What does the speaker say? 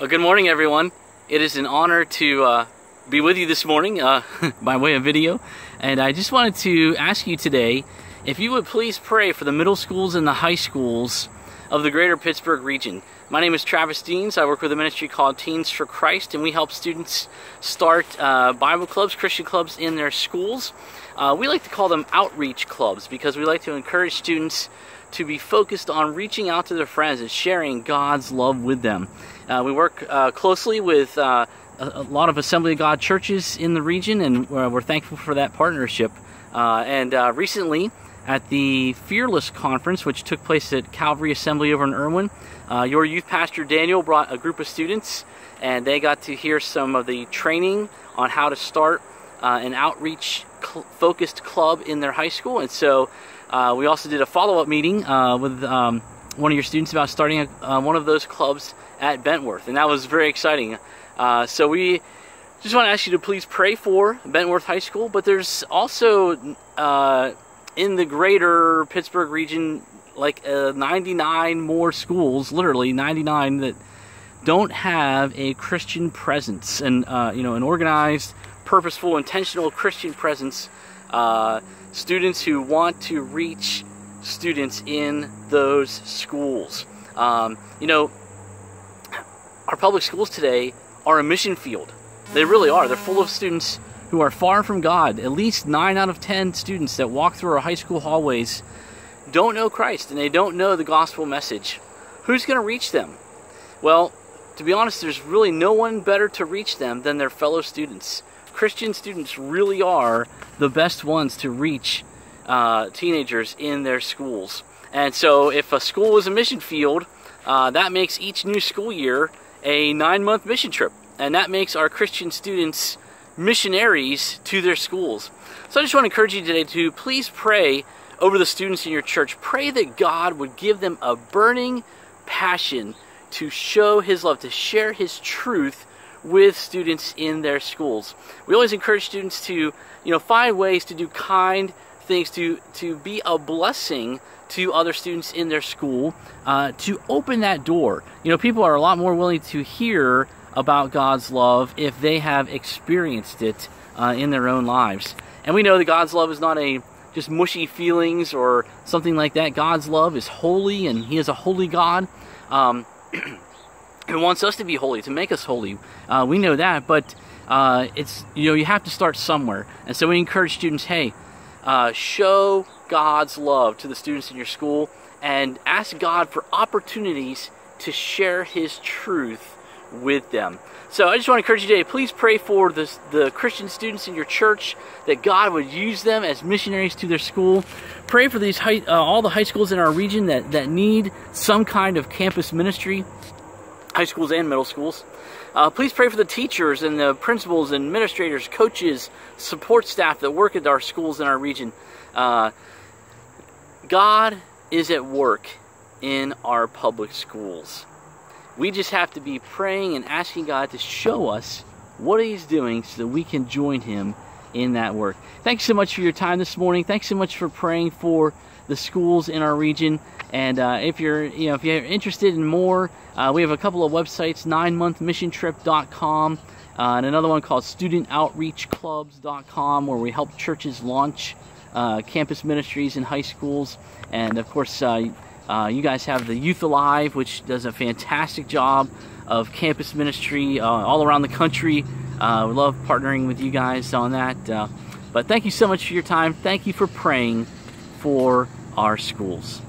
Well, good morning, everyone. It is an honor to uh, be with you this morning uh, by way of video. And I just wanted to ask you today if you would please pray for the middle schools and the high schools of the greater Pittsburgh region. My name is Travis Deans. I work with a ministry called Teens for Christ, and we help students start uh, Bible clubs, Christian clubs in their schools. Uh, we like to call them outreach clubs because we like to encourage students to be focused on reaching out to their friends and sharing God's love with them. Uh, we work uh, closely with uh, a, a, lot of Assembly of God churches in the region, and we're thankful for that partnership. Uh, and uh, recently, at the Fearless Conference, which took place at Calvary Assembly over in Irwin, uh, your youth pastor Daniel brought a group of students, and they got to hear some of the training on how to start an outreach cl- focused club in their high school. And so we also did a follow up meeting with um, one of your students about starting a, one of those clubs at Bentworth, and that was very exciting. Uh, so we just want to ask you to please pray for Bentworth High School, but there's also uh, in the greater Pittsburgh region like uh, 99 more schools, literally 99 that don't have a Christian presence and uh, you know an organized, purposeful, intentional Christian presence. Uh, students who want to reach students in those schools. Um, you know, our public schools today are a mission field. They really are. They're full of students who are far from God. At least 9 out of 10 students that walk through our high school hallways don't know Christ and they don't know the gospel message. Who's going to reach them? Well, to be honest, there's really no one better to reach them than their fellow students. Christian students really are the best ones to reach uh, teenagers in their schools. And so, if a school is a mission field, uh, that makes each new school year a nine month mission trip. And that makes our Christian students missionaries to their schools. So I just want to encourage you today to please pray over the students in your church. Pray that God would give them a burning passion to show His love, to share His truth with students in their schools. We always encourage students to, you know, find ways to do kind things, to, to be a blessing to other students in their school uh, to open that door. You know, people are a lot more willing to hear about God's love if they have experienced it uh, in their own lives. And we know that God's love is not a just mushy feelings or something like that. God's love is holy, and He is a holy God. Um, He wants us to be holy, to make us holy. Uh, we know that, but uh, it's you know you have to start somewhere. And so we encourage students, hey, uh, show God's love to the students in your school and ask God for opportunities to share His truth with them. So I just want to encourage you today, please pray for the, the Christian students in your church that God would use them as missionaries to their school. Pray for these high, uh, all the high schools in our region that, that need some kind of campus ministry, high schools and middle schools. Uh, please pray for the teachers and the principals, administrators, coaches, support staff that work at our schools in our region. Uh, God is at work in our public schools. We just have to be praying and asking God to show us what He's doing so that we can join Him in that work. Thanks so much for your time this morning. Thanks so much for praying for the schools in our region. And uh, if you're, you know, if you're interested in more, uh, we have a couple of websites: ninemonthmissiontrip.com uh, and another one called StudentOutreachClubs.com, where we help churches launch uh, campus ministries in high schools. And of course, uh, uh, you guys have the Youth Alive, which does a fantastic job of campus ministry all around the country. we love partnering with you guys on that. but thank you so much for your time. Thank you for praying for our schools.